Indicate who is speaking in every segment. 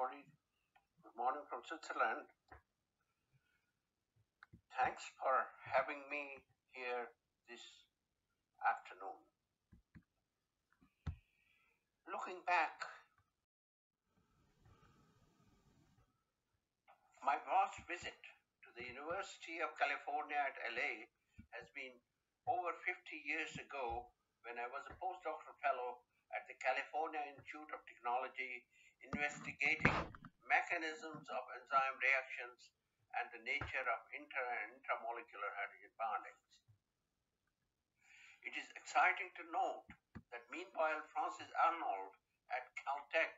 Speaker 1: everybody. Good morning from Switzerland. Thanks for having me here this afternoon. Looking back, my last visit to the University of California at LA has been over 50 years ago when I was a postdoctoral fellow at the California Institute of Technology investigating mechanisms of enzyme reactions and the nature of inter and intramolecular hydrogen bondings. It is exciting to note that meanwhile Frances Arnold at Caltech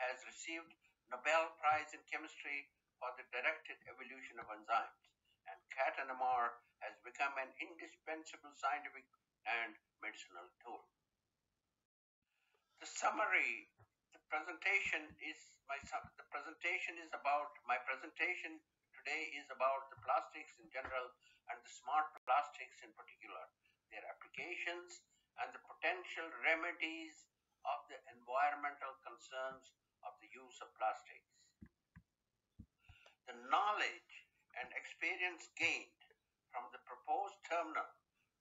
Speaker 1: has received Nobel Prize in Chemistry for the directed evolution of enzymes, and CAT-NMR has become an indispensable scientific and medicinal tool. The summary, the presentation is my the presentation is about my presentation today is about the plastics in general and the smart plastics in particular, their applications and the potential remedies of the environmental concerns of the use of plastics. The knowledge and experience gained from the proposed terminal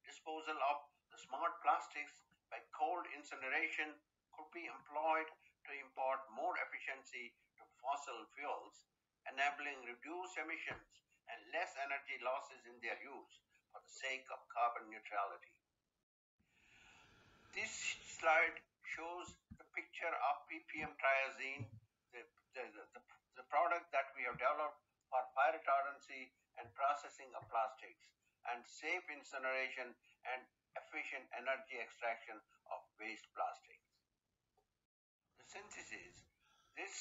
Speaker 1: disposal of the smart plastics by cold incineration could be employed to impart more efficiency to fossil fuels, enabling reduced emissions and less energy losses in their use for the sake of carbon neutrality. This slide shows the picture of ppm triazine, the, the, the, the product that we have developed for fire retardancy and processing of plastics and safe incineration and efficient energy extraction of waste plastics. The synthesis. This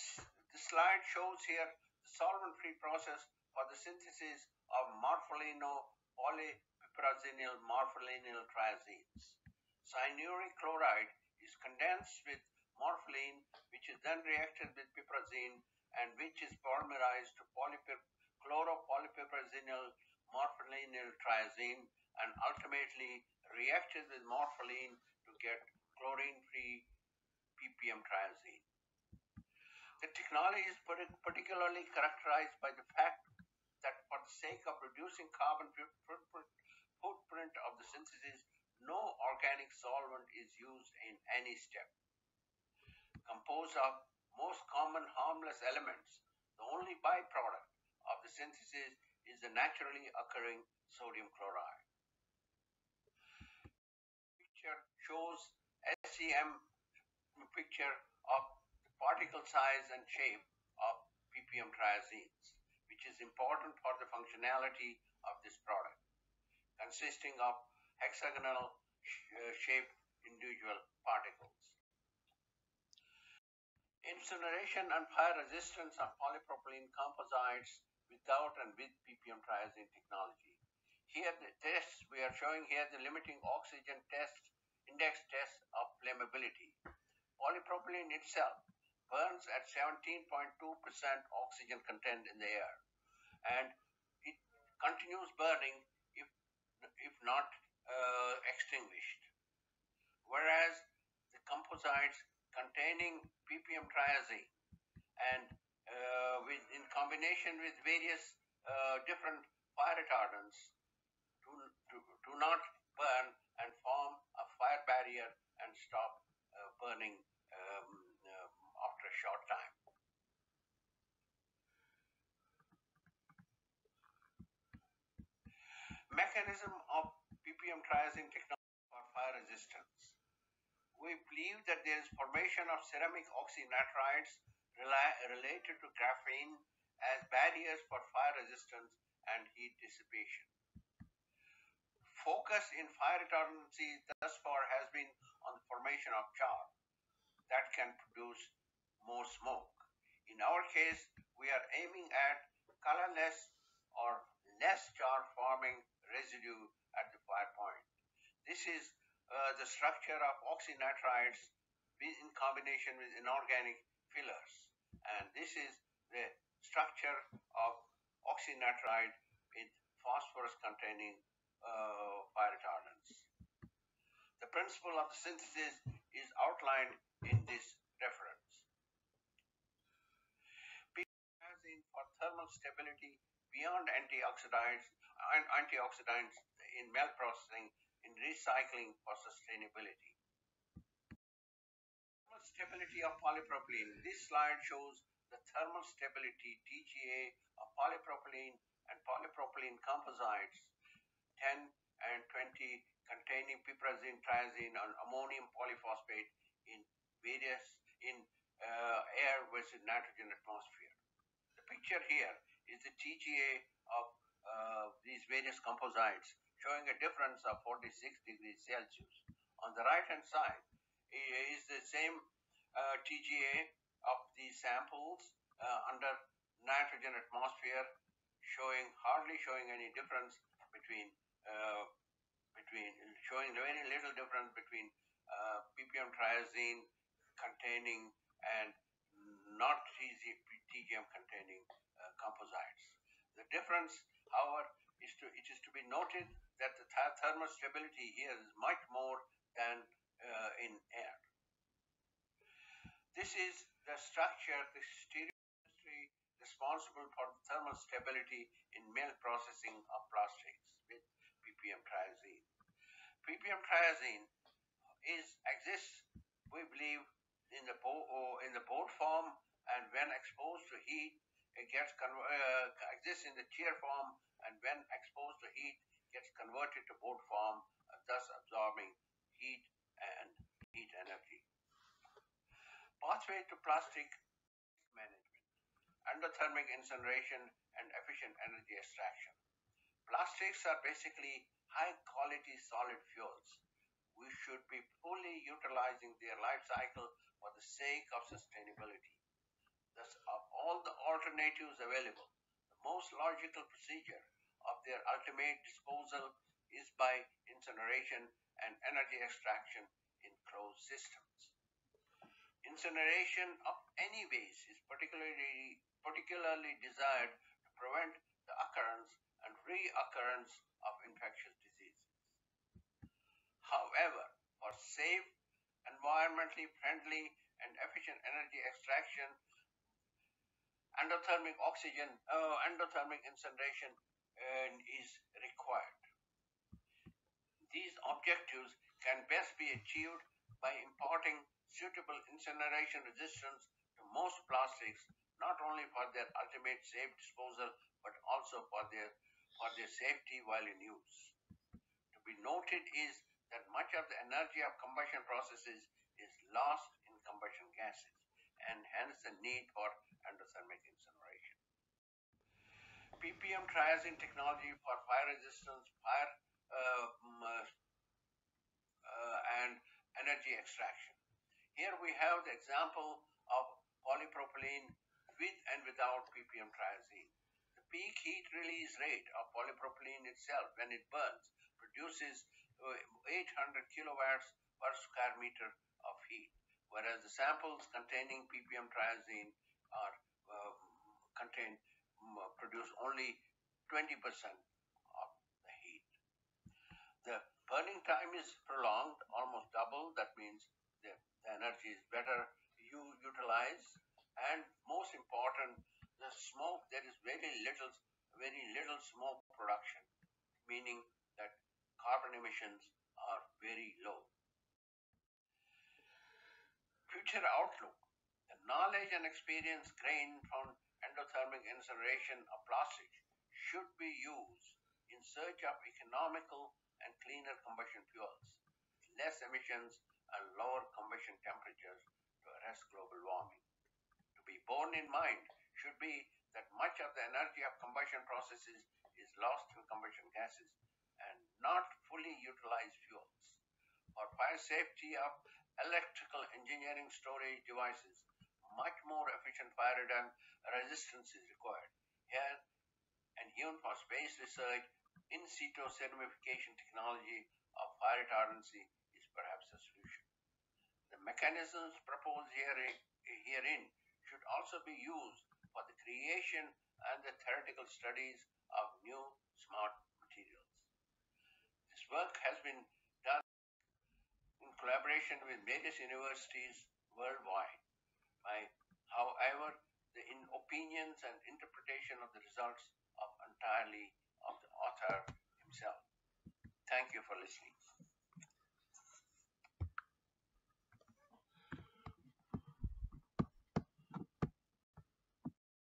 Speaker 1: slide shows here the solvent-free process for the synthesis of morpholino polypiperazinyl morpholino triazines. Cyanuric chloride is condensed with morpholine, which is then reacted with piperazine and which is polymerized to polypip chloropolypiperazinyl morpholinyl triazine and ultimately reacted with morpholine to get chlorine-free ppm triazine. The technology is particularly characterized by the fact that for the sake of reducing carbon footprint of the synthesis, no organic solvent is used in any step. Composed of most common harmless elements, the only byproduct of the synthesis is the naturally occurring sodium chloride. Picture shows SEM picture of the particle size and shape of ppm triazines, which is important for the functionality of this product, consisting of hexagonal uh, shaped individual particles. Incineration and fire resistance of polypropylene composites without and with ppm triazine technology. Here the tests we are showing here the limiting oxygen test index test of flammability. Polypropylene itself burns at 17.2% oxygen content in the air and it continues burning if, if not uh, extinguished. Whereas the composites containing ppm triazine and uh, with, in combination with various uh, different fire retardants do, do, do not burn and form a fire barrier and stop burning um, um, after a short time. Mechanism of ppm triazine technology for fire resistance. We believe that there is formation of ceramic oxynitrides related to graphene as barriers for fire resistance and heat dissipation. Focus in fire retardancy thus far has been on the formation of char that can produce more smoke. In our case, we are aiming at colorless or less char forming residue at the fire point. This is uh, the structure of oxynitrides in combination with inorganic fillers. And this is the structure of oxynitride with phosphorus containing uh, fire retardants. The principle of the synthesis is outlined in this reference. for thermal stability beyond antioxidants and antioxidants in melt processing in recycling for sustainability. Thermal stability of polypropylene. This slide shows the thermal stability TGA of polypropylene and polypropylene composites 10 and 20 containing piperazine, triazine, and ammonium polyphosphate various in uh, air versus nitrogen atmosphere. The picture here is the TGA of uh, these various composites showing a difference of 46 degrees Celsius. On the right hand side is the same uh, TGA of these samples uh, under nitrogen atmosphere showing hardly showing any difference between uh, between showing very little difference between uh, ppm triazine containing and not TGM containing uh, composites. The difference, however, is to it is to be noted that the th thermal stability here is much more than uh, in air. This is the structure, the stereochemistry responsible for the thermal stability in melt processing of plastics with ppm triazine. ppm triazine is exists, we believe, in the in the boat form, and when exposed to heat, it gets uh, exists in the chair form, and when exposed to heat, gets converted to boat form, uh, thus absorbing heat and heat energy. Pathway to plastic management, endothermic incineration, and efficient energy extraction. Plastics are basically high quality solid fuels. We should be fully utilizing their life cycle for the sake of sustainability. Thus, of all the alternatives available, the most logical procedure of their ultimate disposal is by incineration and energy extraction in closed systems. Incineration of any waste is particularly, particularly desired to prevent the occurrence and reoccurrence of infectious diseases. However, for safe, environmentally friendly, and efficient energy extraction, endothermic oxygen, uh, endothermic incineration uh, is required. These objectives can best be achieved by imparting suitable incineration resistance to most plastics, not only for their ultimate safe disposal, but also for their, for their safety while in use. To be noted is that much of the energy of combustion processes lost in combustion gases and hence the need for endothermic incineration. ppm triazine technology for fire resistance, fire uh, uh, uh, and energy extraction. Here we have the example of polypropylene with and without ppm triazine. The peak heat release rate of polypropylene itself when it burns produces uh, 800 kilowatts per square meter of heat, whereas the samples containing ppm triazine are uh, contain um, produce only 20% of the heat. The burning time is prolonged, almost double. That means the, the energy is better you utilize and most important the smoke there is very little very little smoke production meaning that carbon emissions are very low future outlook the knowledge and experience gained from endothermic incineration of plastic should be used in search of economical and cleaner combustion fuels less emissions and lower combustion temperatures to arrest global warming. To be borne in mind should be that much of the energy of combustion processes is lost in combustion gases and not fully utilized fuels. For fire safety of electrical engineering storage devices, much more efficient fire retardant resistance is required. Here, and even for space research, in situ ceramification technology of fire retardancy is perhaps a solution. The mechanisms proposed herein, should also be used for the creation and the theoretical studies of new smart materials. This work has been collaboration with various universities worldwide. By, however, the in opinions and interpretation of the results of entirely of the author himself. Thank you for listening.